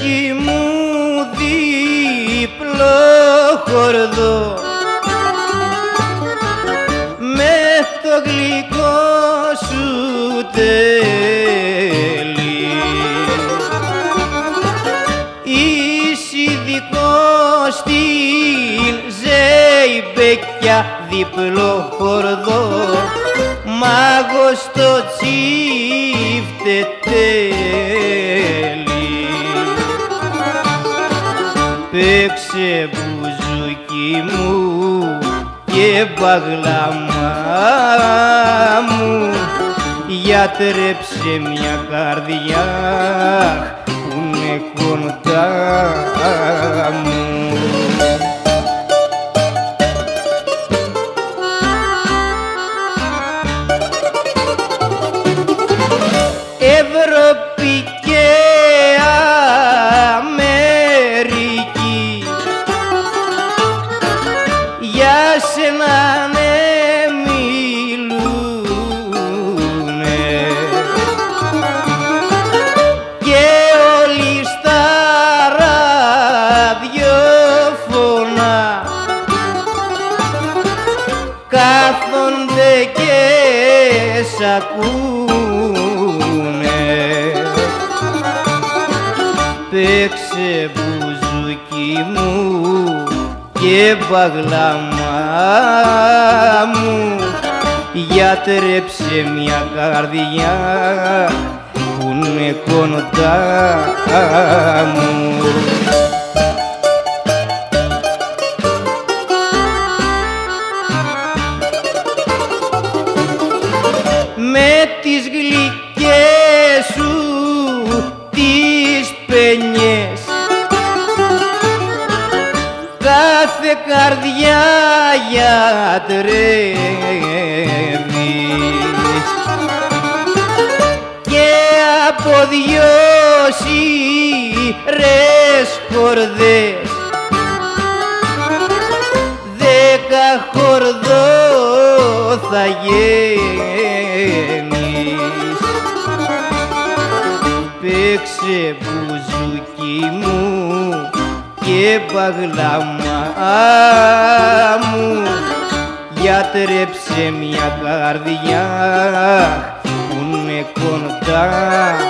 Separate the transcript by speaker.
Speaker 1: κι μου διπλό χορδό. Με το γλυκό σου τέλει. Είσαι δικό στην ζεϊμπεκιά διπλό χορδό. Μάγος το Παίξε μπουζούκι μου και μπαγλαμά μου. Γιατρέψε μια καρδιά που είναι κοντά μου κάθονται και σ' ακούνε. Παίξε μπουζούκι μου και μπαγλαμά μου. Γιατρέψε μια καρδιά που είναι κοντά μου τις γλυκές σου τις παινιές. Κάθε καρδιά γιατρεύεις και από δυο σειρές χορδές. Δέκα χορδό θα γίνεις παίξε μπουζούκι μου και παγλαμά μου γιατρέψε μια καρδιά που είναι κοντά μου